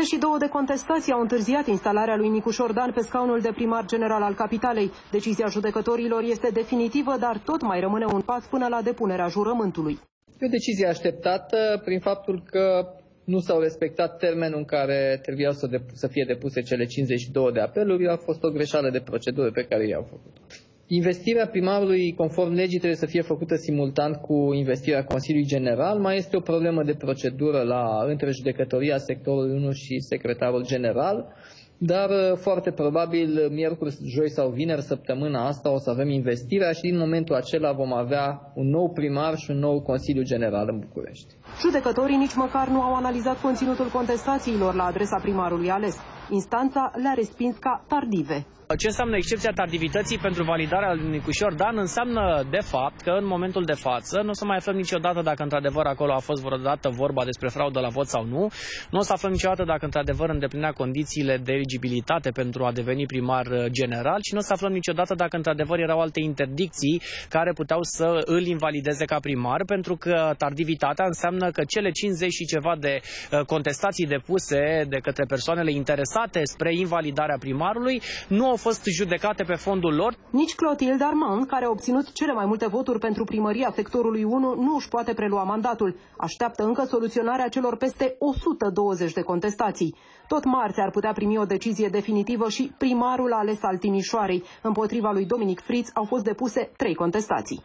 52 de contestații au întârziat instalarea lui Nicuș Șordan pe scaunul de primar general al capitalei. Decizia judecătorilor este definitivă, dar tot mai rămâne un pas până la depunerea jurământului. E o decizie așteptată prin faptul că nu s-au respectat termenul în care trebuiau să, de, să fie depuse cele 52 de apeluri. A fost o greșeală de procedură pe care i-au făcut. Investirea primarului conform legii trebuie să fie făcută simultan cu investirea Consiliului General. Mai este o problemă de procedură la, între judecătoria sectorului 1 și secretarul general, dar uh, foarte probabil miercuri, joi sau vineri săptămâna asta o să avem investirea și din momentul acela vom avea un nou primar și un nou Consiliu General în București. Judecătorii nici măcar nu au analizat conținutul contestațiilor la adresa primarului ales. Instanța le-a respins ca tardive. Ce înseamnă excepția tardivității pentru validarea lui Nicușor Dan înseamnă de fapt că în momentul de față nu o să mai aflăm niciodată dacă într-adevăr acolo a fost vreodată vorba despre fraudă la vot sau nu. Nu o să aflăm niciodată dacă într-adevăr îndeplinea condițiile de eligibilitate pentru a deveni primar general și nu o să aflăm niciodată dacă într-adevăr erau alte interdicții care puteau să îl invalideze ca primar, pentru că tardivitatea înseamnă că cele 50 și ceva de contestații depuse de către persoanele interesate spre invalidarea primarului nu au fost judecate pe fondul lor. Nici Clotilde Armand, care a obținut cele mai multe voturi pentru primăria sectorului 1, nu își poate prelua mandatul. Așteaptă încă soluționarea celor peste 120 de contestații. Tot marți ar putea primi o decizie definitivă și primarul ales al Timișoarei. Împotriva lui Dominic Fritz au fost depuse trei contestații.